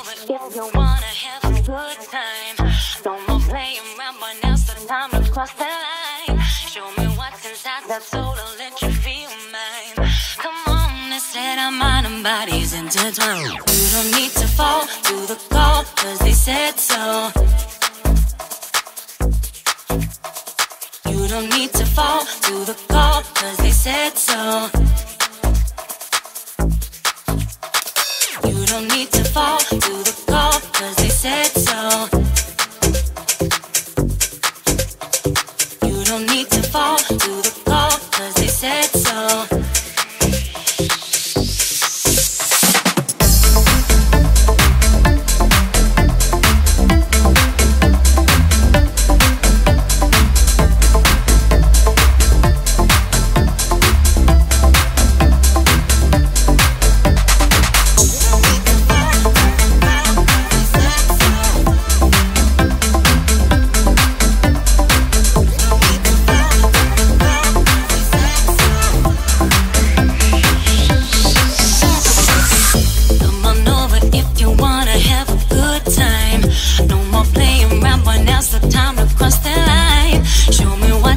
If you wanna have a good time, no more playing around, but now's the time to cross the line. Show me what's inside that soul, I'll let you feel mine. Come on, let's let our mind and bodies intertwine. You don't need to fall to the call, cause they said so. You don't need to fall to the call, cause they said so.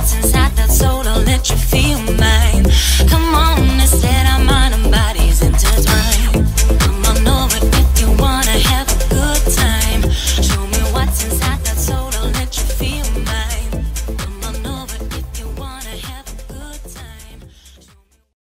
Inside that soul, I'll let you feel